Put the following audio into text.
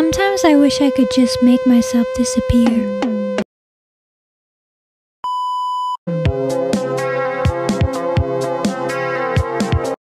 Sometimes I wish I could just make myself disappear.